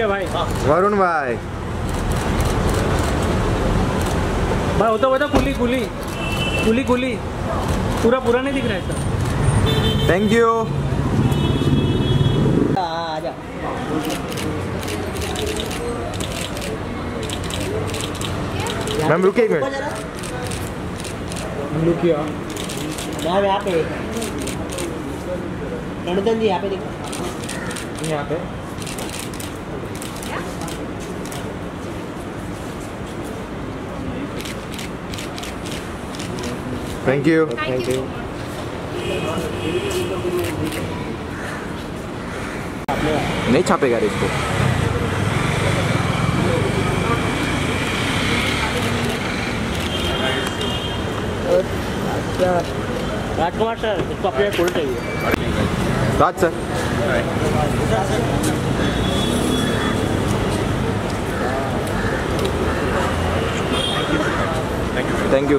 है भाई। वरुण भाई। भाई होता होता कुली कुली। कुली कुली। पूरा पूरा नहीं दिख रहा है सर थैंक यू आजा मैम रुकिए एक मिनट। लुकिया मैम यहाँ पे रणधन जी यहाँ पे देखो। यहाँ पे। थैंक यू थैंक यू नहीं छापेगा इसको राजकुमार सर इसको अपने फुल चाहिए राज सर। Thank you